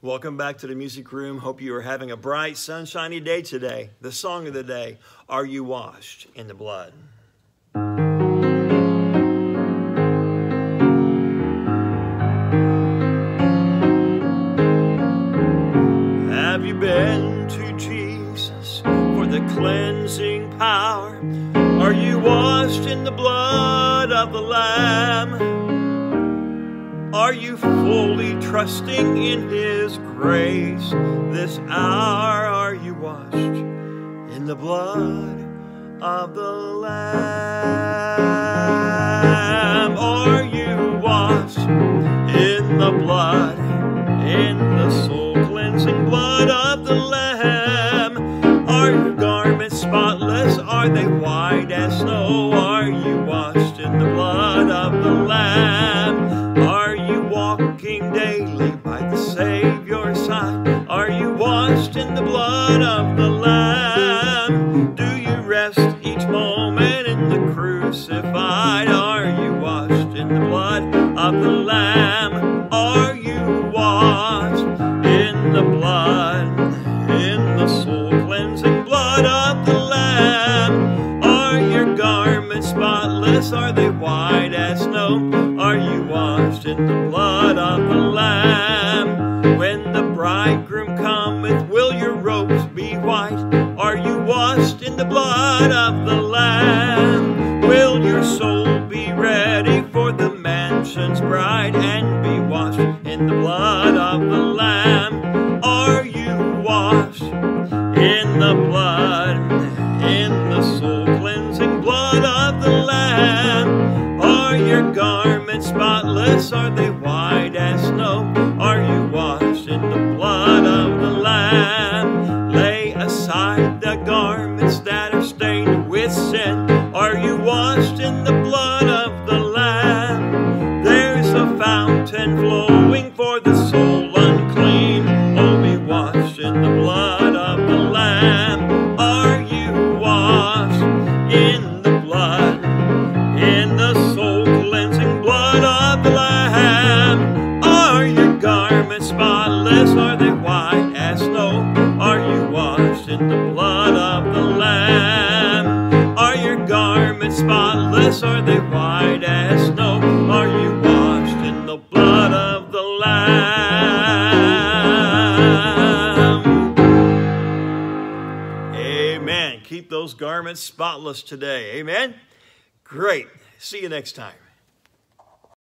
Welcome back to the music room. Hope you are having a bright, sunshiny day today. The song of the day Are You Washed in the Blood? Have you been to Jesus for the cleansing power? Are you washed in the blood of the Lamb? Are you fully trusting in His grace this hour? Are you washed in the blood of the Lamb? Are you washed in the blood, in the soul cleansing blood of the Lamb? Are your garments spotless? Are they white the blood of the Lamb? Do you rest each moment in the crucified? Are you washed in the blood of the Lamb? Are you washed in the blood, in the soul cleansing blood of the Lamb? Are your garments spotless? Are they white as snow? are you washed in the blood of the white? Are you washed in the blood of the Lamb? Will your soul be ready for the mansion's bride and be washed in the blood of the Lamb? Are you washed in the blood, in the soul cleansing blood of the Lamb? Are your garments spotless? Are they white as snow? Are you washed in the blood of the Lamb? Sin. Are you washed in the blood of the Lamb? There's a fountain flowing for the soul unclean. Oh, be washed in the blood of the Lamb. Are you washed in the blood, in the soul cleansing blood? of the Lamb. Are your garments spotless? Are they white as snow? Are you washed in the blood of the Lamb? Spotless? Are they white as snow? Are you washed in the blood of the Lamb? Amen. Keep those garments spotless today. Amen. Great. See you next time.